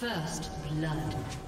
First blood.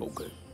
Okay.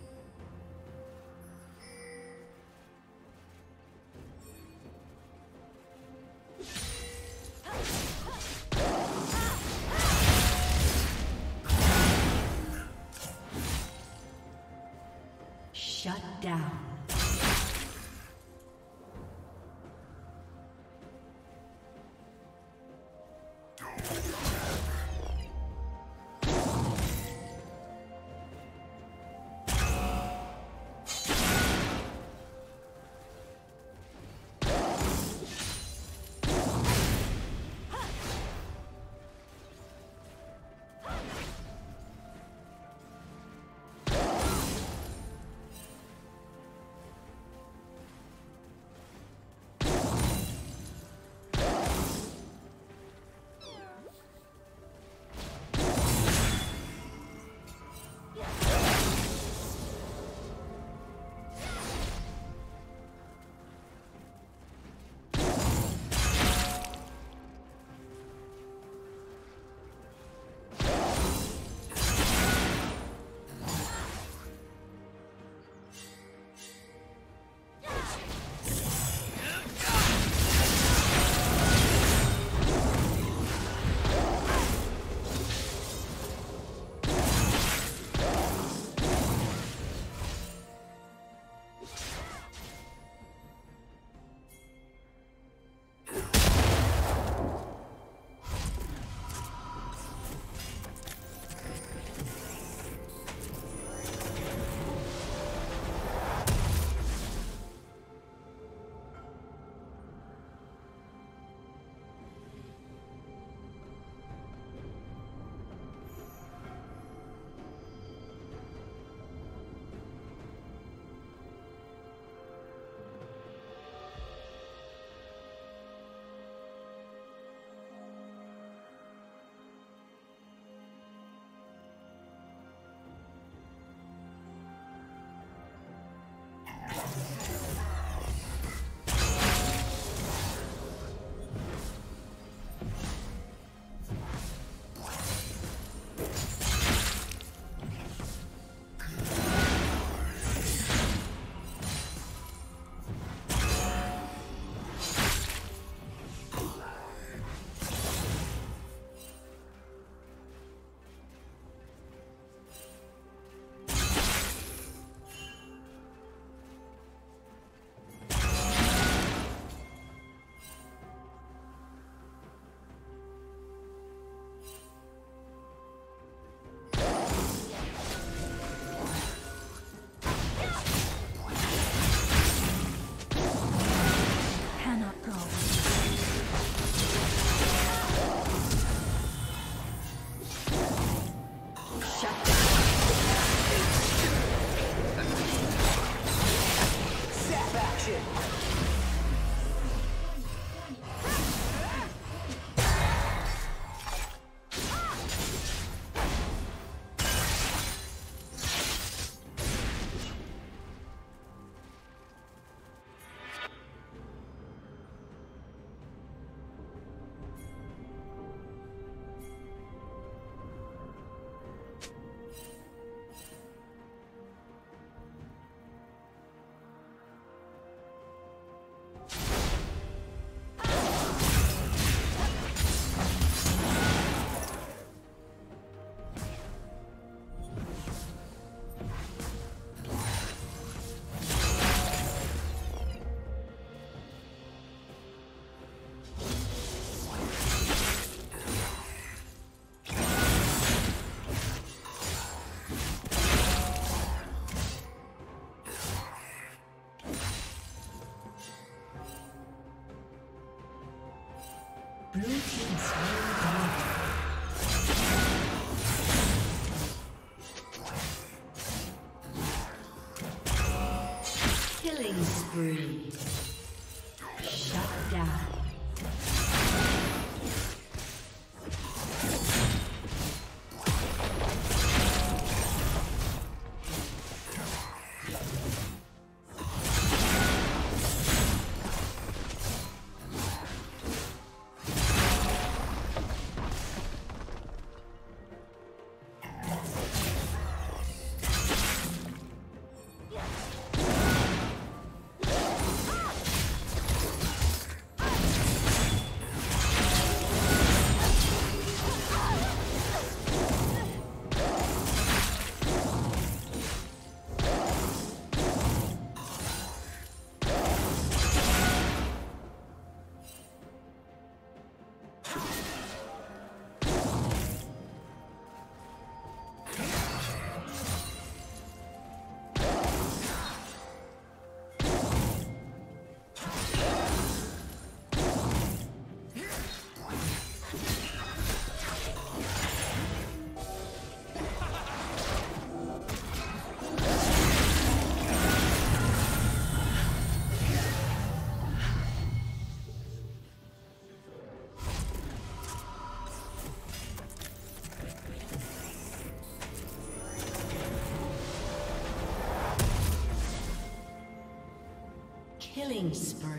Killing spree.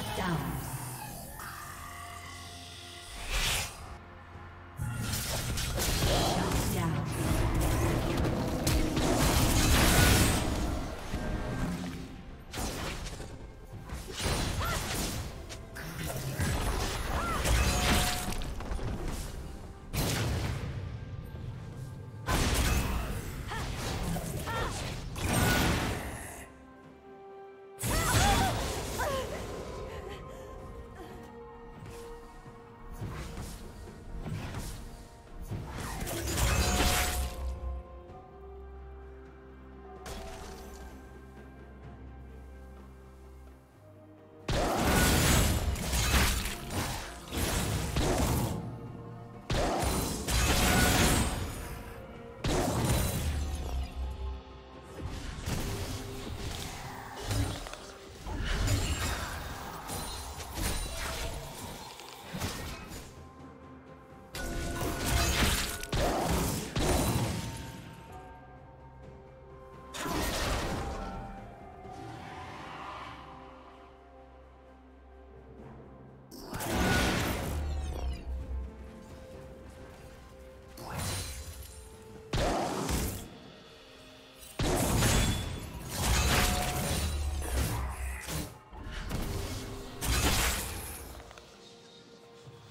Shut down.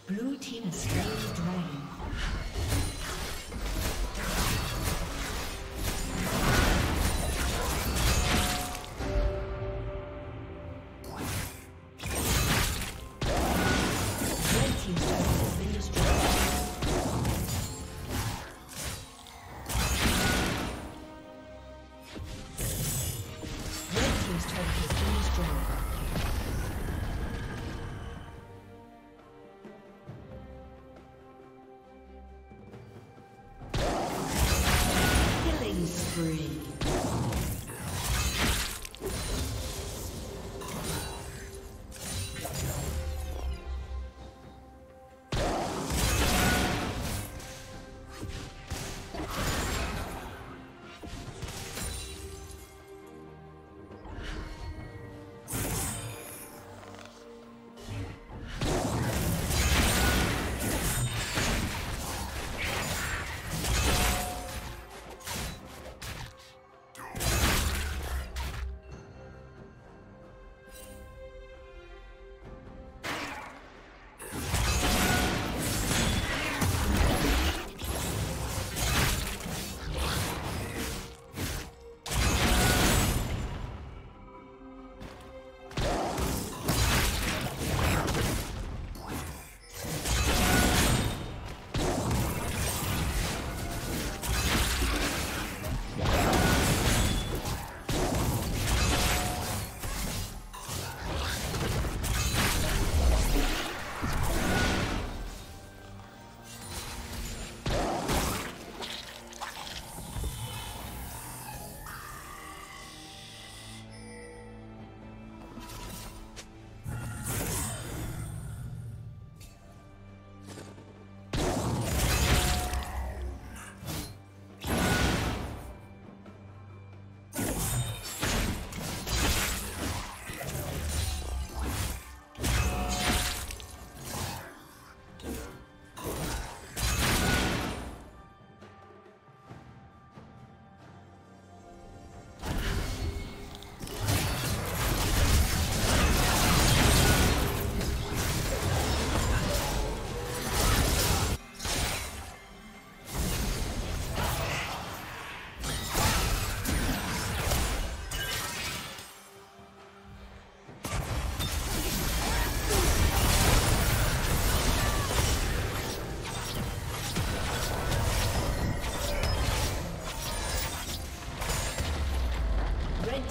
Blue team is still the.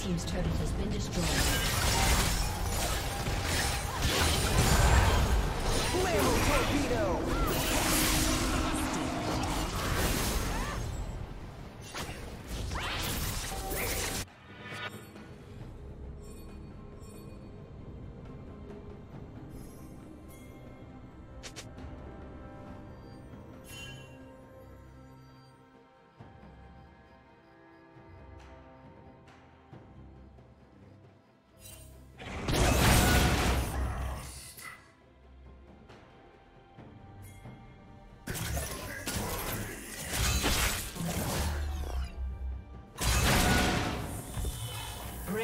Team's turret has been destroyed. Flammo torpedo!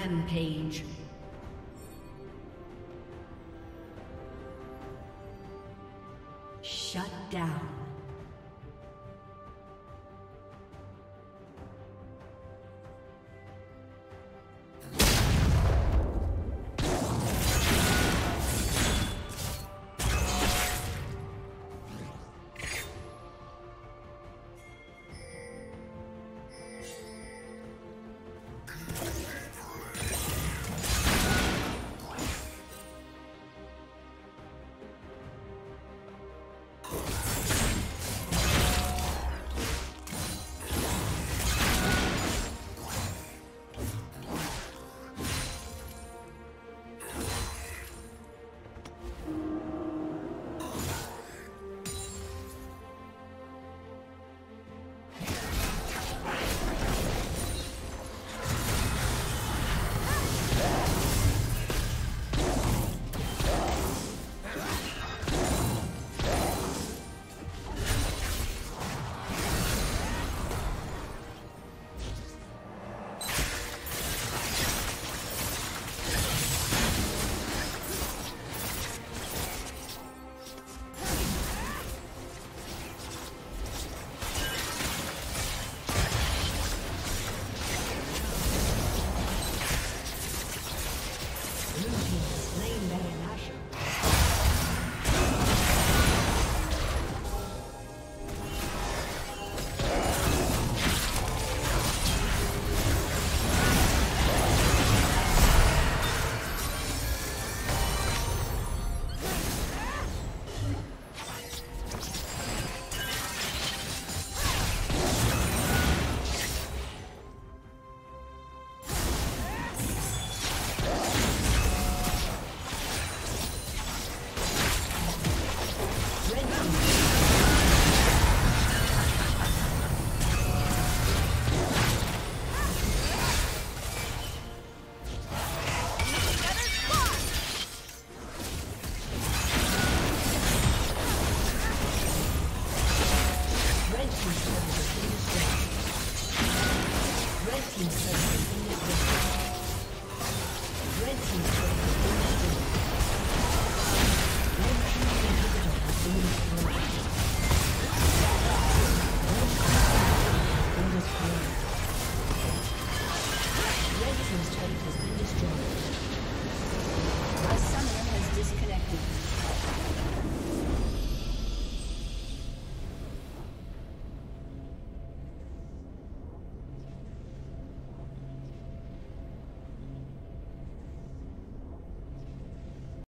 Rampage.